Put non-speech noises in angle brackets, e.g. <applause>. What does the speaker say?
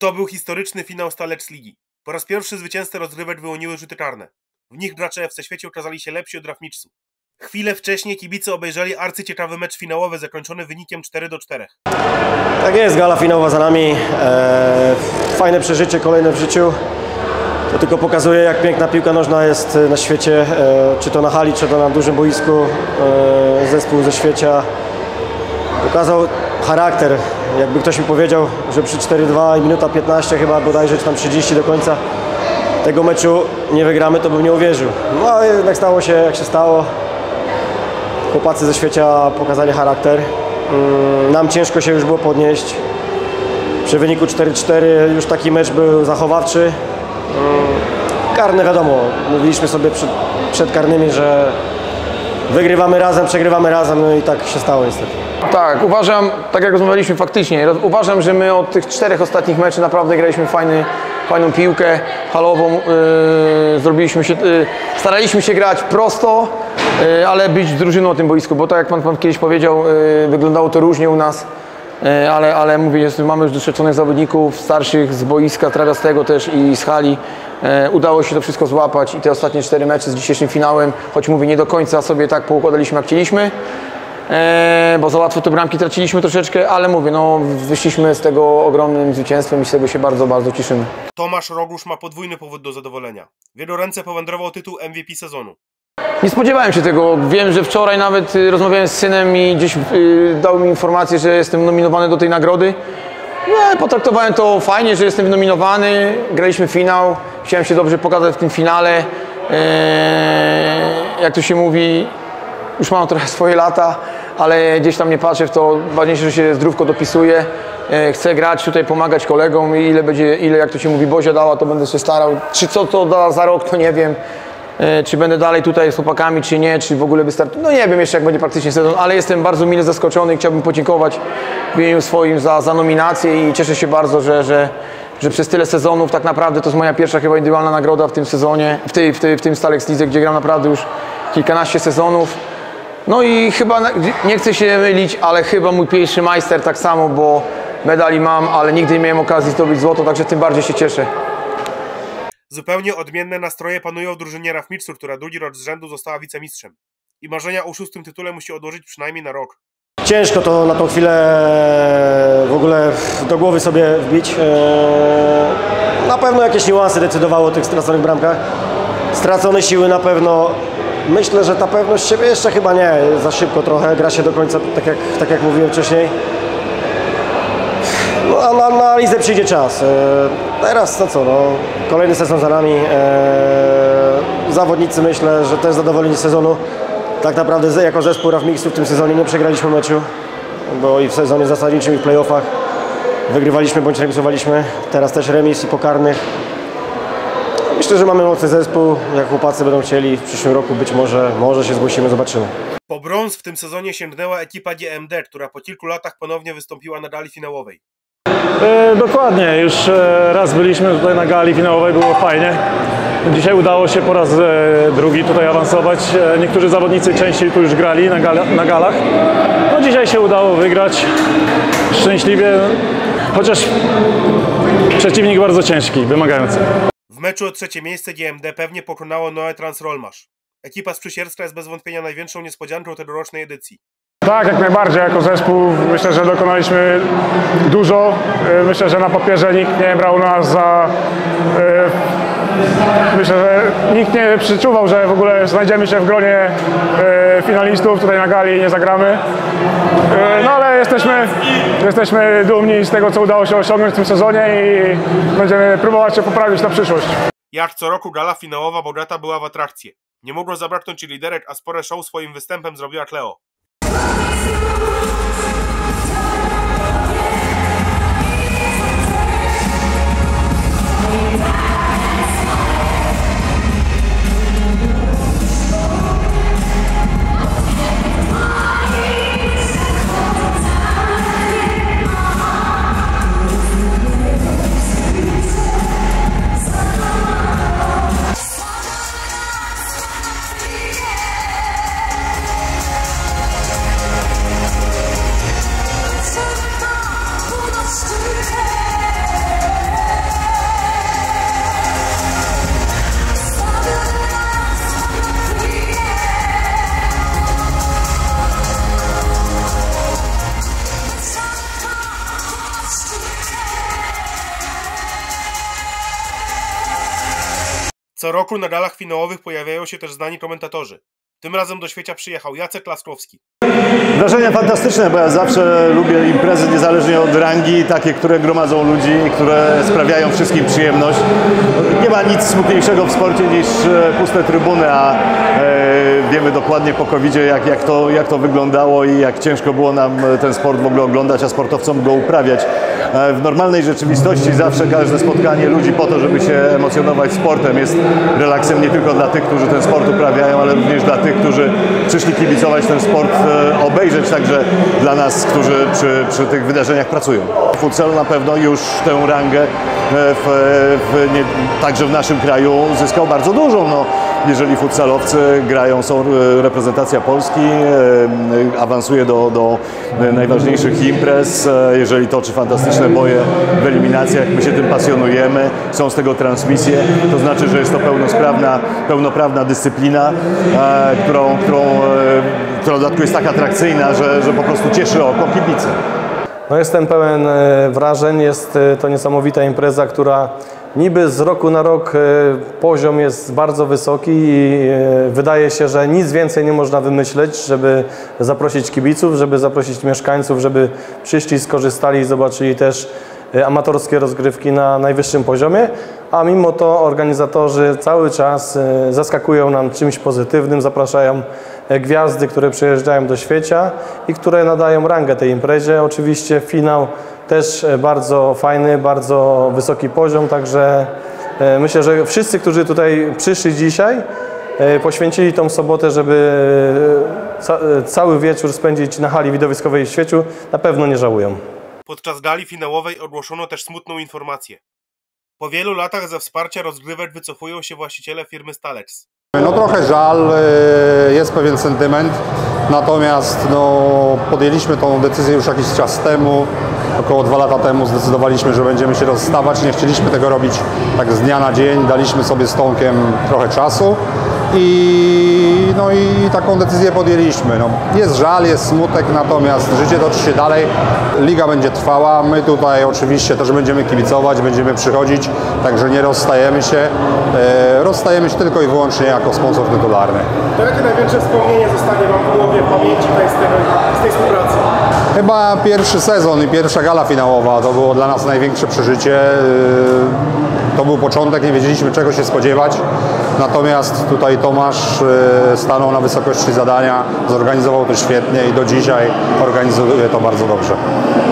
To był historyczny finał Stalec Ligi. Po raz pierwszy zwycięzcę rozgrywek wyłoniły rzuty czarne. W nich gracze FC Świecie okazali się lepsi od Rafmiczu. Chwilę wcześniej kibice obejrzeli arcyciekawy mecz finałowy zakończony wynikiem 4 do 4. Tak jest, gala finałowa za nami. E, fajne przeżycie, kolejne w życiu. To tylko pokazuje, jak piękna piłka nożna jest na świecie, e, czy to na hali, czy to na dużym boisku. E, zespół ze świecia pokazał charakter. Jakby ktoś mi powiedział, że przy 4-2 i minuta 15 chyba bodajże, czy tam 30 do końca tego meczu nie wygramy, to bym nie uwierzył. No ale jednak stało się jak się stało. Chłopacy ze świecia pokazali charakter. Mm, Nam ciężko się już było podnieść. Przy wyniku 4-4 już taki mecz był zachowawczy. Mm, Karne wiadomo, mówiliśmy sobie przed, przed karnymi, że wygrywamy razem, przegrywamy razem, no i tak się stało niestety. Tak, uważam, tak jak rozmawialiśmy faktycznie, uważam, że my od tych czterech ostatnich meczów naprawdę graliśmy fajny, fajną piłkę halową, yy, zrobiliśmy się, yy, staraliśmy się grać prosto, yy, ale być drużyną na tym boisku, bo tak jak pan, pan kiedyś powiedział, yy, wyglądało to różnie u nas, ale, ale mówię, jest, mamy już doświadczonych zawodników, starszych z boiska trawiastego też i z hali. Yy, udało się to wszystko złapać i te ostatnie cztery mecze z dzisiejszym finałem, choć mówię, nie do końca sobie tak poukładaliśmy jak chcieliśmy, E, bo za łatwo te bramki traciliśmy troszeczkę, ale mówię, no wyszliśmy z tego ogromnym zwycięstwem i z tego się bardzo, bardzo cieszymy. Tomasz Rogusz ma podwójny powód do zadowolenia. W jego ręce powędrował tytuł MVP sezonu. Nie spodziewałem się tego. Wiem, że wczoraj nawet y, rozmawiałem z synem i gdzieś y, dał mi informację, że jestem nominowany do tej nagrody. No, potraktowałem to fajnie, że jestem nominowany. Graliśmy finał. Chciałem się dobrze pokazać w tym finale. E, jak to się mówi, już mam trochę <laughs> swoje lata, ale gdzieś tam nie patrzę w to. Ważniejsze, że się zdrówko dopisuje. E, Chcę grać tutaj, pomagać kolegom i ile będzie, ile jak to się mówi, Bozia dała, to będę się starał. Czy co to da za rok, to nie wiem. E, Czy będę dalej tutaj z chłopakami, czy nie, czy w ogóle wystarczy. No nie wiem jeszcze, jak będzie praktycznie sezon, ale jestem bardzo mile zaskoczony i chciałbym podziękować w imieniu swoim za, za nominację i cieszę się bardzo, że, że, że przez tyle sezonów tak naprawdę to jest moja pierwsza chyba indywidualna nagroda w tym sezonie, w, tej, w, tej, w tym Stalex Lidze, gdzie gram naprawdę już kilkanaście sezonów. No i chyba, nie chcę się mylić, ale chyba mój pierwszy majster tak samo, bo medali mam, ale nigdy nie miałem okazji zdobyć złoto, także tym bardziej się cieszę. Zupełnie odmienne nastroje panują w drużynie Rafmiczu, która drugi rok z rzędu została wicemistrzem. I marzenia o szóstym tytule musi odłożyć przynajmniej na rok. Ciężko to na tą chwilę w ogóle do głowy sobie wbić. Eee, Na pewno jakieś niuanse decydowały o tych straconych bramkach. Stracone siły na pewno. Myślę, że ta pewność siebie jeszcze chyba nie. Za szybko trochę, gra się do końca, tak jak, tak jak mówiłem wcześniej. Analizę przyjdzie czas. Eee, Teraz, no co, no, kolejny sezon za nami. Eee, Zawodnicy myślę, że też zadowoleni z sezonu. Tak naprawdę jako zespół Raf Mixu w tym sezonie nie przegraliśmy meczu, bo i w sezonie zasadniczym i w playoffach wygrywaliśmy bądź remisowaliśmy. Teraz też remis i pokarnych. Myślę, że mamy mocny zespół. Jak chłopacy będą chcieli w przyszłym roku być może, może się zgłosimy, zobaczymy. Po brąz w tym sezonie sięgnęła ekipa GMD, która po kilku latach ponownie wystąpiła na gali finałowej. E, dokładnie, już e, raz byliśmy tutaj na gali finałowej, było fajnie. Dzisiaj udało się po raz e, drugi tutaj awansować. Niektórzy zawodnicy częściej tu już grali na, gala, na galach. No dzisiaj się udało wygrać szczęśliwie, chociaż przeciwnik bardzo ciężki, wymagający. W meczu o trzecie miejsce GMD pewnie pokonało Noe Transrolmasz. Ekipa z Przysierska jest bez wątpienia największą niespodzianką tegorocznej edycji. Tak, jak najbardziej. Jako zespół myślę, że dokonaliśmy dużo. E, Myślę, że na papierze nikt nie brał nas za. e, Myślę, że nikt nie przyczuwał, że w ogóle znajdziemy się w gronie e, finalistów tutaj na gali nie zagramy. No ale jesteśmy, jesteśmy dumni z tego, co udało się osiągnąć w tym sezonie i będziemy próbować się poprawić na przyszłość. Jak co roku gala finałowa bogata była w atrakcje. Nie mogło zabraknąć liderek, a spore show swoim występem zrobiła Cleo. Oh, Co roku na galach finałowych pojawiają się też znani komentatorzy. Tym razem do świecia przyjechał Jacek Laskowski. Wrażenia fantastyczne, bo ja zawsze lubię imprezy niezależnie od rangi, takie, które gromadzą ludzi, które sprawiają wszystkim przyjemność. Nie ma nic smutniejszego w sporcie niż e, puste trybuny, a e, wiemy dokładnie po covid jak, jak, to, jak to wyglądało i jak ciężko było nam ten sport w ogóle oglądać, a sportowcom go uprawiać. E, w normalnej rzeczywistości zawsze każde spotkanie ludzi po to, żeby się emocjonować sportem jest relaksem nie tylko dla tych, którzy ten sport uprawiają, ale również dla tych, którzy przyszli kibicować ten sport e, obejrzeć, także dla nas, którzy przy, przy tych wydarzeniach pracują. Futsal na pewno już tę rangę w, w, nie, także w naszym kraju zyskał bardzo dużą. No, jeżeli futsalowcy grają, są e, reprezentacja Polski, e, awansuje do, do najważniejszych imprez, e, jeżeli toczy fantastyczne boje w eliminacjach, my się tym pasjonujemy, są z tego transmisje, to znaczy, że jest to pełnosprawna, pełnoprawna dyscyplina, e, którą, którą, e, która w dodatku jest tak atrakcyjna, że, że po prostu cieszy oko kibice. No jestem pełen e, wrażeń, jest e, to niesamowita impreza, która niby z roku na rok e, poziom jest bardzo wysoki i wydaje się, że nic więcej nie można wymyśleć, żeby zaprosić kibiców, żeby zaprosić mieszkańców, żeby przyszli, skorzystali i zobaczyli też amatorskie rozgrywki na najwyższym poziomie, a mimo to organizatorzy cały czas e, zaskakują nam czymś pozytywnym, zapraszają e, gwiazdy, które przyjeżdżają do świecia i które nadają rangę tej imprezie. Oczywiście finał też bardzo fajny, bardzo wysoki poziom, także myślę, że wszyscy, którzy tutaj przyszli dzisiaj, poświęcili tą sobotę, żeby ca cały wieczór spędzić na hali widowiskowej w świeciu, na pewno nie żałują. Podczas gali finałowej ogłoszono też smutną informację. Po wielu latach ze wsparcia rozgrywek wycofują się właściciele firmy Stalec. No trochę żal, y, jest pewien sentyment, natomiast no, podjęliśmy tą decyzję już jakiś czas temu, około dwa lata temu zdecydowaliśmy, że będziemy się rozstawać, nie chcieliśmy tego robić tak z dnia na dzień, daliśmy sobie z Tomkiem trochę czasu i, no i taką decyzję podjęliśmy. No, jest żal, jest smutek, natomiast życie toczy się dalej, liga będzie trwała, my tutaj oczywiście też będziemy kibicować, będziemy przychodzić, także nie rozstajemy się, e, rozstajemy się tylko i wyłącznie jako sponsor tytularny. To jakie największe wspomnienie zostanie Wam w głowie, w pamięci z, tego, z tej współpracy? Chyba pierwszy sezon i pierwsza gala finałowa to było dla nas największe przeżycie. Yy, To był początek, nie wiedzieliśmy czego się spodziewać. Natomiast tutaj Tomasz yy, stanął na wysokości zadania, zorganizował to świetnie i do dzisiaj organizuje to bardzo dobrze.